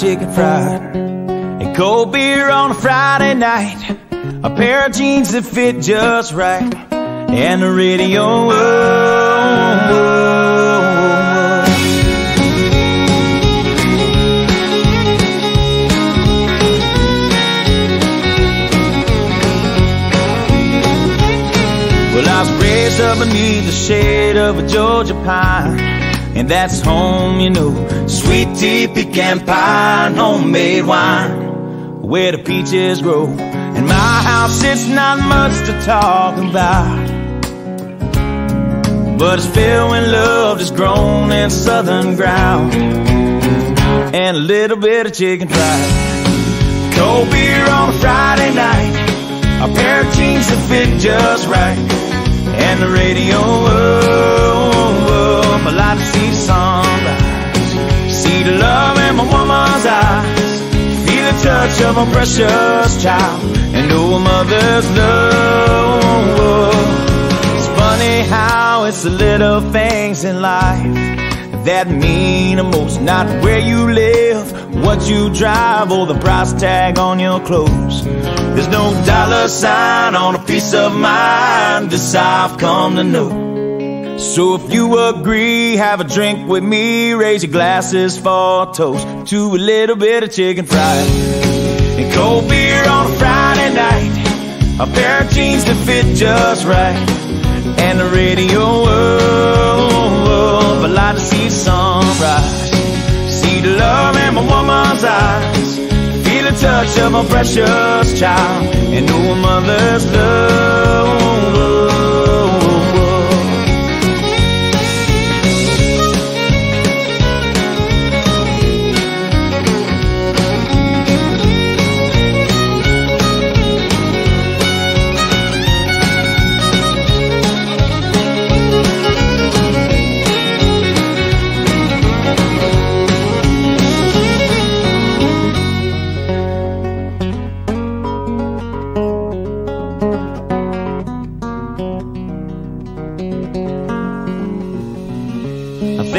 chicken fried, and cold beer on a Friday night, a pair of jeans that fit just right, and the radio. Whoa, whoa, whoa. Well, I was raised up beneath the shade of a Georgia pine. And that's home, you know. Sweet tea, pecan pie, homemade wine. Where the peaches grow. In my house, it's not much to talk about. But it's filled with love that's grown in southern ground. And a little bit of chicken fried. Cold beer on a Friday night. A pair of jeans that fit just right. And the radio, oh, in my woman's eyes. Feel the touch of a precious child. And a mother's love. It's funny how it's the little things in life that mean the most. Not where you live, what you drive, or the price tag on your clothes. There's no dollar sign on a piece of mind. This I've come to know. So if you agree, have a drink with me. Raise your glasses for a toast to a little bit of chicken fried and cold beer on a Friday night. A pair of jeans that fit just right, and the radio. Oh, I like to see the sunrise, see the love in my woman's eyes, feel the touch of a precious child, and know a mother's love.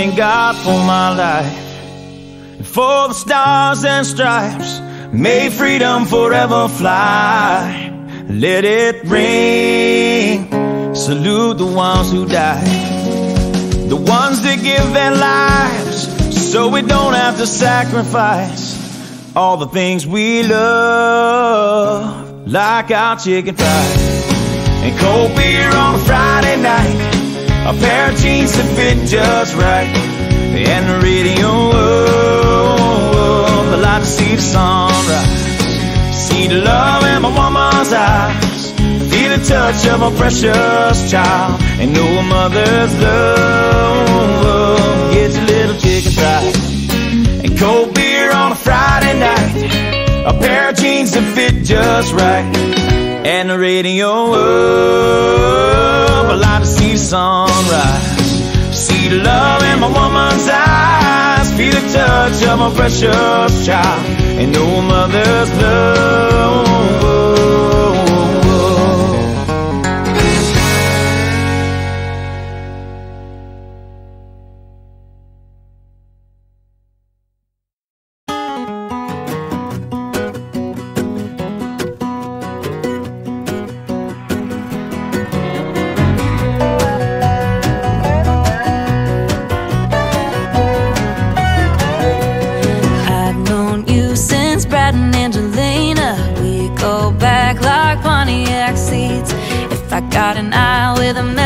Thank God for my life and for the stars and stripes. May freedom forever fly. Let it ring. Salute the ones who died, the ones that give their lives so we don't have to sacrifice all the things we love, like our chicken fries and cold beer on a Friday night. A pair of jeans that fit just right. And the radio, oh, I like to see the sunrise. See the love in my woman's eyes. Feel the touch of a precious child. And know a mother's love. Get your little chicken fried. And cold beer on a Friday night. A pair of jeans that fit just right. And the radio, oh, like to see love in my woman's eyes. Feel the touch of my precious child. And a mother's love.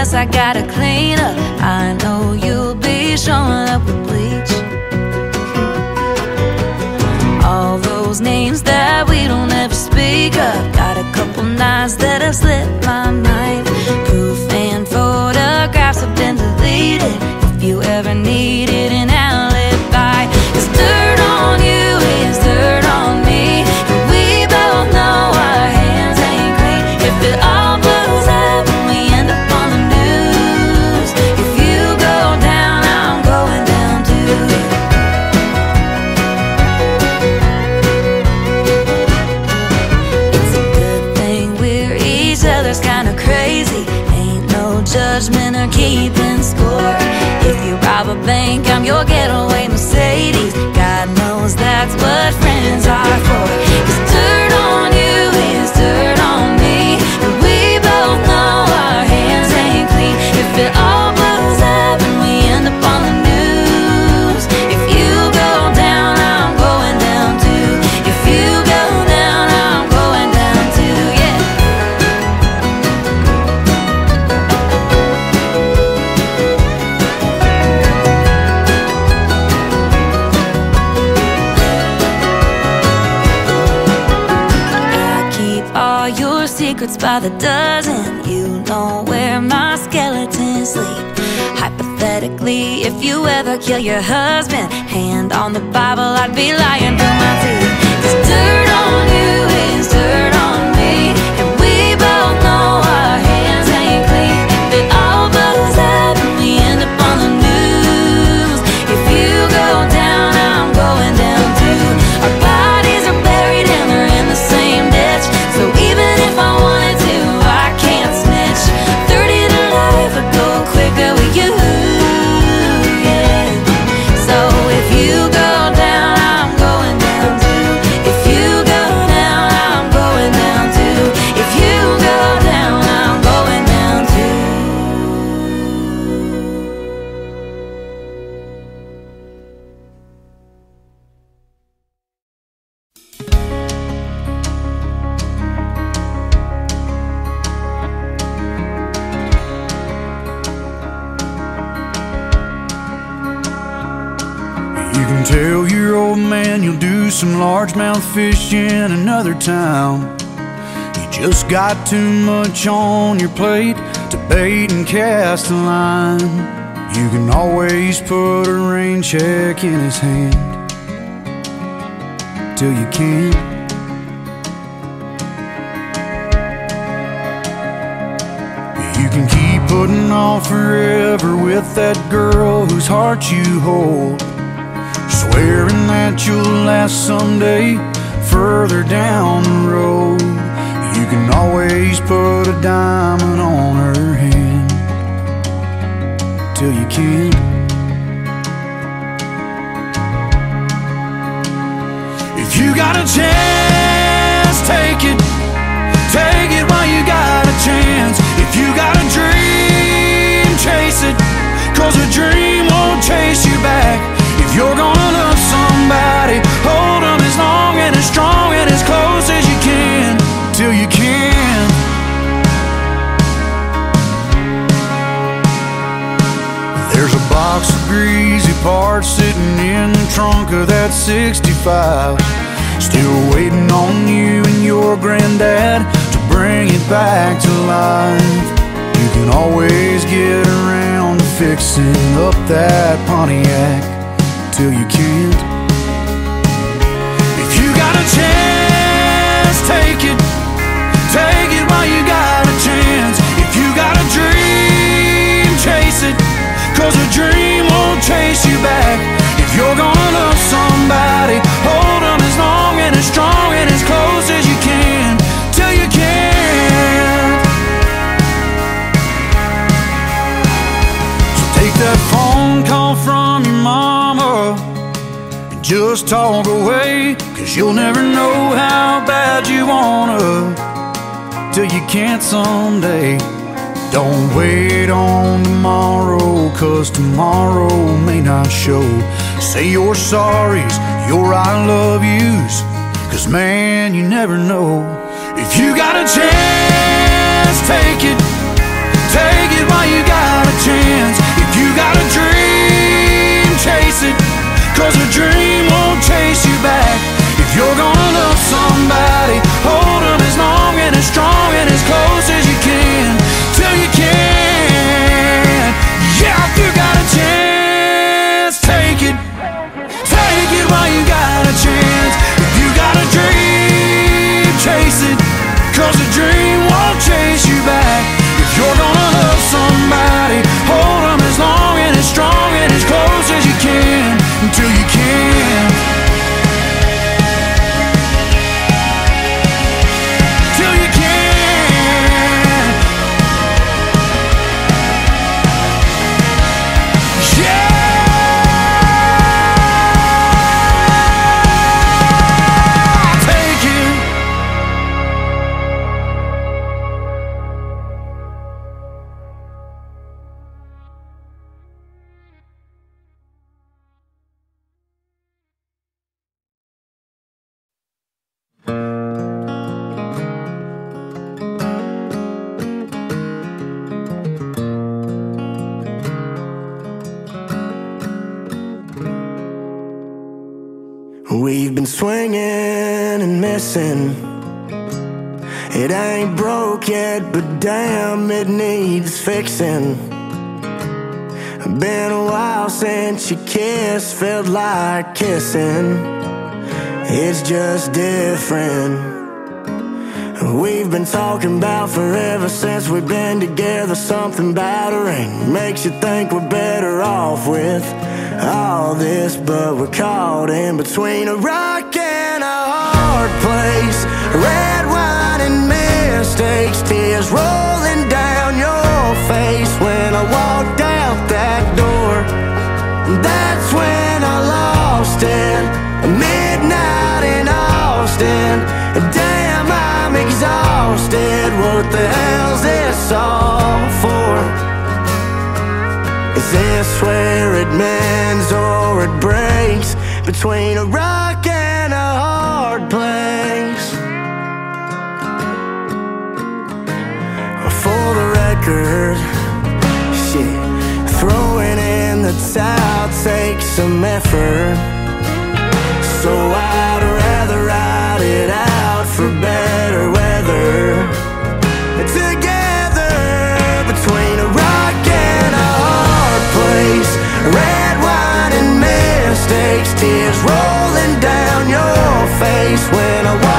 Mess, I gotta clean up. I know you'll be showing up with bleach. All those names that we don't ever speak of. Got a couple nights that have slipped my mind. Proof and photographs have been deleted. If you ever needed an friends are for secrets by the dozen. You know where my skeletons sleep. Hypothetically, if you ever kill your husband, hand on the Bible, I'd be lying through my teeth. 'Cause dirt on you is dirt some largemouth fish in another town. You just got too much on your plate to bait and cast a line. You can always put a rain check in his hand till you can't. You can keep putting off forever with that girl whose heart you hold. Swearing that you'll last someday further down the road. You can always put a diamond on her hand till you can't. If you got a chance, take it. Take it while you got a chance. If you got a dream, that 65. Still waiting on you and your granddad to bring it back to life. You can always get around to fixing up that Pontiac till you can't. If you got a chance, take it. Take it while you got a chance. If you got a dream, chase it. Cause a dream won't chase you back. If you're gonna love somebody, hold them as long and as strong and as close as you can. Till you can't. So take that phone call from your mama and just talk away. Cause you'll never know how bad you wanna till you can't someday. Don't wait on tomorrow, cause tomorrow may not show. Say your sorries, your I love yous, cause man, you never know. If you got a chance, take it. Take it while you got a chance. If you got a dream, chase it. Cause a dream won't chase you back. If you're gonna love somebody, hold them as long and as strong and as close as you can. Till you swinging and missing. It ain't broke yet, but damn, it needs fixing. Been a while since you kissed, felt like kissing. It's just different. We've been talking about forever since we've been together. Something about a ring makes you think we're better off with all this, but we're caught in between a rock Red wine and mistakes, tears rolling down your face when I walked out that door. That's when I lost it. Midnight in Austin. Damn, I'm exhausted. What the hell's this all for? Is this where it mends or it breaks? Between a rock record, shit, throwing in the towel takes some effort. So I'd rather ride it out for better weather. Together between a rock and a hard place. Red wine and mistakes, tears rolling down your face when I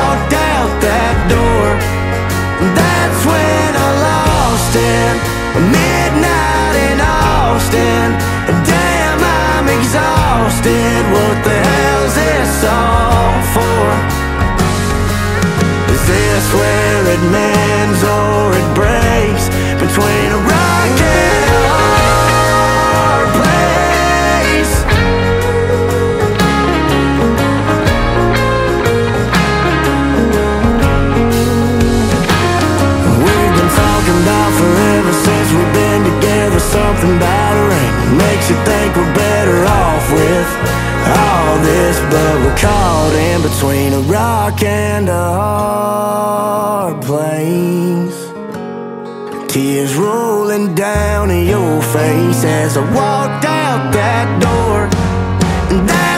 where it is rolling down in your face as I walked out that door. And that